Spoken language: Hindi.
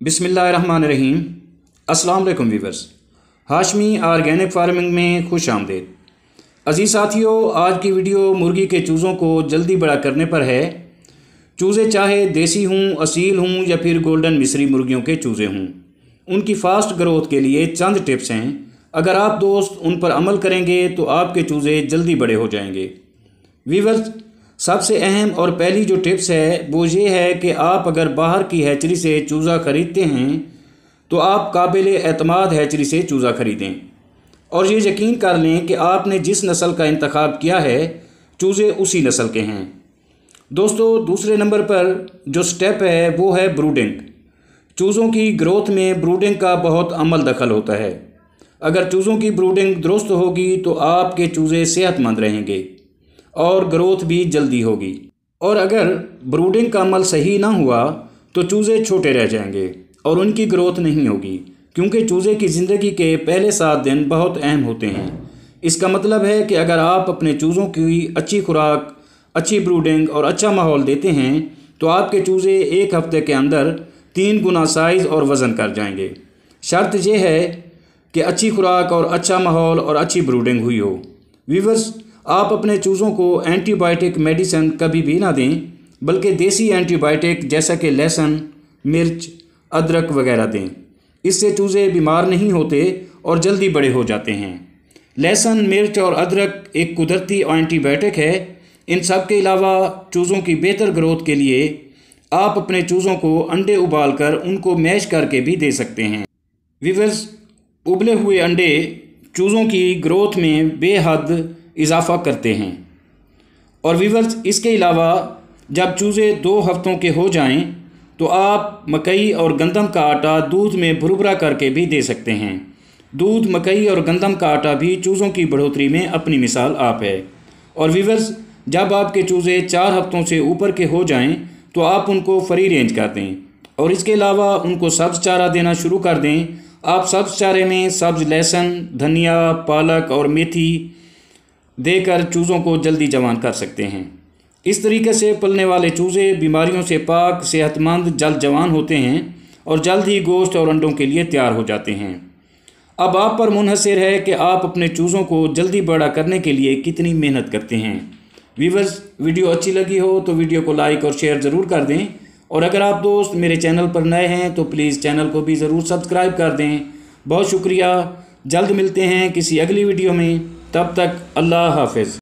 बिसमीम वालेकुम वीवर्स। हाशमी आर्गेनिक फ़ार्मिंग में खुश आमदेद। अज़ीज़ साथियों, आज की वीडियो मुर्गी के चूज़ों को जल्दी बड़ा करने पर है। चूज़े चाहे देसी हों, असील हों, या फिर गोल्डन मिस्री मुर्गियों के चूज़े हों। उनकी फ़ास्ट ग्रोथ के लिए चंद टिप्स हैं। अगर आप दोस्त उन पर अमल करेंगे तो आपके चूज़े जल्दी बड़े हो जाएँगे। वीवर्स सबसे अहम और पहली जो टिप्स है, वो ये है कि आप अगर बाहर की हैचरी से चूज़ा ख़रीदते हैं तो आप काबिल अतमाद हैचरी से चूज़ा ख़रीदें। और ये यकीन कर लें कि आपने जिस नस्ल का इंतखब किया है, चूज़े उसी नस्ल के हैं। दोस्तों, दूसरे नंबर पर जो स्टेप है, वो है ब्रूडिंग। चूज़ों की ग्रोथ में ब्रूडिंग का बहुत अमल दखल होता है। अगर चूज़ों की ब्रूडिंग दुरुस्त होगी तो आपके चूज़े सेहतमंद रहेंगे। और ग्रोथ भी जल्दी होगी। और अगर ब्रूडिंग का अमल सही ना हुआ तो चूज़े छोटे रह जाएँगे और उनकी ग्रोथ नहीं होगी, क्योंकि चूज़े की ज़िंदगी के पहले सात दिन बहुत अहम होते हैं। इसका मतलब है कि अगर आप अपने चूज़ों की अच्छी खुराक, अच्छी ब्रूडिंग और अच्छा माहौल देते हैं तो आपके चूज़े एक हफ़्ते के अंदर तीन गुना साइज़ और वज़न कर जाएँगे। शर्त यह है कि अच्छी खुराक और अच्छा माहौल और अच्छी ब्रूडिंग हुई हो। वीवर्स आप अपने चूज़ों को एंटीबायोटिक मेडिसिन कभी भी ना दें, बल्कि देसी एंटीबायोटिक जैसा कि लहसुन, मिर्च, अदरक वगैरह दें। इससे चूज़े बीमार नहीं होते और जल्दी बड़े हो जाते हैं। लहसुन, मिर्च और अदरक एक कुदरती एंटीबायोटिक है। इन सब के अलावा चूज़ों की बेहतर ग्रोथ के लिए आप अपने चूज़ों को अंडे उबाल कर उनको मैश करके भी दे सकते हैं। विवर्स उबले हुए अंडे चूज़ों की ग्रोथ में बेहद इजाफ़ा करते हैं। और वीवर्स इसके अलावा जब चूज़े दो हफ्तों के हो जाएँ तो आप मकई और गंदम का आटा दूध में भुरभुरा करके भी दे सकते हैं। दूध, मकई और गंदम का आटा भी चूज़ों की बढ़ोतरी में अपनी मिसाल आप है। और वीवर्स जब आपके चूज़े चार हफ्तों से ऊपर के हो जाएँ तो आप उनको फ्री रेंज कर दें। और इसके अलावा उनको सब्ज़ चारा देना शुरू कर दें। आप सब्ज़ चारे में सब्ज़ लहसुन, धनिया, पालक और मेथी देकर चूज़ों को जल्दी जवान कर सकते हैं। इस तरीके से पलने वाले चूज़े बीमारियों से पाक, सेहतमंद, जल्द जवान होते हैं और जल्द ही गोश्त और अंडों के लिए तैयार हो जाते हैं। अब आप पर मुनहसर है कि आप अपने चूज़ों को जल्दी बड़ा करने के लिए कितनी मेहनत करते हैं। वीवर्स वीडियो अच्छी लगी हो तो वीडियो को लाइक और शेयर ज़रूर कर दें। और अगर आप दोस्त मेरे चैनल पर नए हैं तो प्लीज़ चैनल को भी ज़रूर सब्सक्राइब कर दें। बहुत शुक्रिया। जल्द मिलते हैं किसी अगली वीडियो में। तब तक अल्लाह हाफिज़।